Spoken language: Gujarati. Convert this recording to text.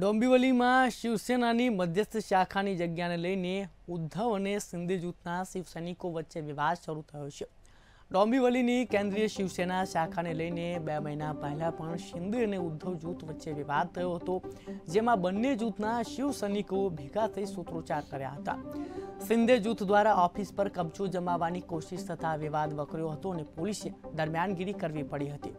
ડોંબિવલીમાં શિવસેનાની મધ્યસ્થ શાખાની જગ્યાને લઈને ઉદ્ધવ અને સિંધે જૂથના શિવસૈનિકો વચ્ચે વિવાદ શરૂ થયો છે. ડોંબિવલીની કેન્દ્રીય શિવસેના શાખાને લઈને બે મહિના પહેલાં પણ શિંદે અને ઉદ્ધવ જૂથ વચ્ચે વિવાદ થયો હતો, જેમાં બંને જૂથના શિવસૈનિકો ભેગા થઈ સૂત્રોચ્ચાર કર્યા હતા. સિંધે જૂથ દ્વારા ઓફિસ પર કબજો જમાવવાની કોશિશ થતા વિવાદ વકર્યો હતો અને પોલીસે દરમિયાનગીરી કરવી પડી હતી.